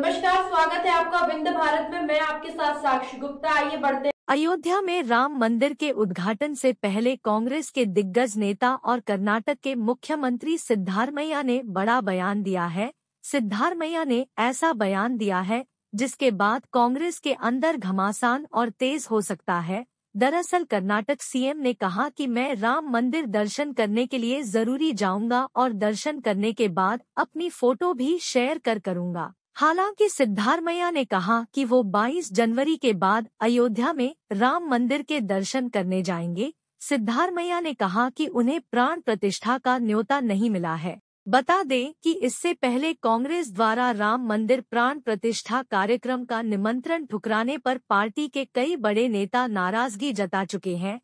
नमस्कार, स्वागत है आपका विंद भारत में। मैं आपके साथ साक्षी गुप्ता। आइए बढ़ते अयोध्या में राम मंदिर के उद्घाटन से पहले कांग्रेस के दिग्गज नेता और कर्नाटक के मुख्यमंत्री सिद्धारमैया ने बड़ा बयान दिया है। सिद्धारमैया ने ऐसा बयान दिया है, जिसके बाद कांग्रेस के अंदर घमासान और तेज हो सकता है। दरअसल कर्नाटक सीएम ने कहा कि मैं राम मंदिर दर्शन करने के लिए ज़रूरी जाऊँगा और दर्शन करने के बाद अपनी फ़ोटो भी शेयर कर करूँगा। हालाँकि सिद्धारमैया ने कहा कि वो 22 जनवरी के बाद अयोध्या में राम मंदिर के दर्शन करने जाएँगे। सिद्धारमैया ने कहा कि उन्हें प्राण प्रतिष्ठा का न्योता नहीं मिला है। बता दें कि इससे पहले कांग्रेस द्वारा राम मंदिर प्राण प्रतिष्ठा कार्यक्रम का निमंत्रण ठुकराने पर पार्टी के कई बड़े नेता नाराज़गी जता चुके हैं,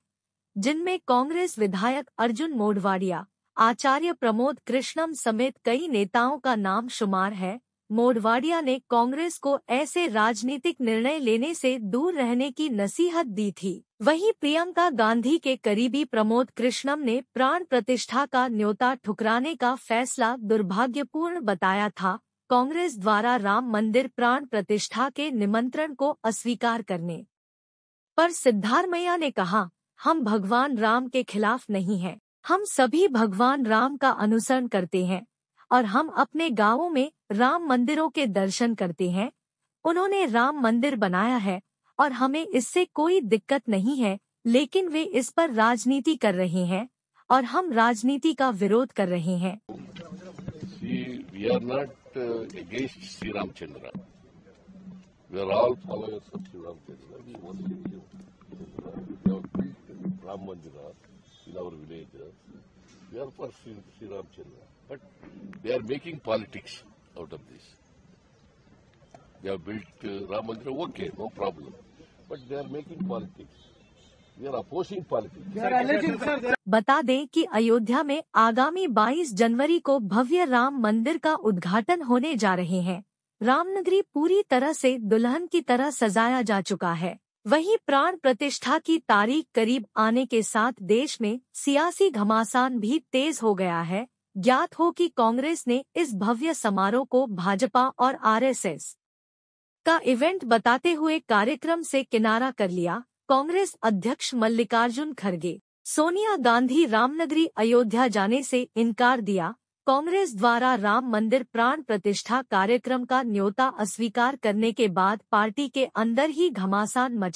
जिनमें कांग्रेस विधायक अर्जुन मोडवाडिया, आचार्य प्रमोद कृष्णम समेत कई नेताओं का नाम शुमार है। मोडवाडिया ने कांग्रेस को ऐसे राजनीतिक निर्णय लेने से दूर रहने की नसीहत दी थी। वहीं प्रियंका गांधी के करीबी प्रमोद कृष्णम ने प्राण प्रतिष्ठा का न्योता ठुकराने का फैसला दुर्भाग्यपूर्ण बताया था। कांग्रेस द्वारा राम मंदिर प्राण प्रतिष्ठा के निमंत्रण को अस्वीकार करने। पर सिद्धारमैया ने कहा, हम भगवान राम के खिलाफ नहीं हैं। हम सभी भगवान राम का अनुसरण करते हैं। और हम अपने गाँवों में राम मंदिरों के दर्शन करते हैं। उन्होंने राम मंदिर बनाया है और हमें इससे कोई दिक्कत नहीं है, लेकिन वे इस पर राजनीति कर रहे हैं और हम राजनीति का विरोध कर रहे हैं। Uh. In our villages. We are for Sri, Sri Ramchandra. But they are making politics out of this. They have built uh, Ram Mandira, okay, no problem. But they are making politics. We are opposing politics. बता दें कि अयोध्या में आगामी 22 जनवरी को भव्य राम मंदिर का उद्घाटन होने जा रहे हैं रामनगरी पूरी तरह से दुल्हन की तरह सजाया जा चुका है वहीं प्राण प्रतिष्ठा की तारीख करीब आने के साथ देश में सियासी घमासान भी तेज हो गया है। ज्ञात हो कि कांग्रेस ने इस भव्य समारोह को भाजपा और आरएसएस का इवेंट बताते हुए कार्यक्रम से किनारा कर लिया। कांग्रेस अध्यक्ष मल्लिकार्जुन खड़गे, सोनिया गांधी रामनगरी अयोध्या जाने से इनकार दिया। कांग्रेस द्वारा राम मंदिर प्राण प्रतिष्ठा कार्यक्रम का न्योता अस्वीकार करने के बाद पार्टी के अंदर ही घमासान मचा।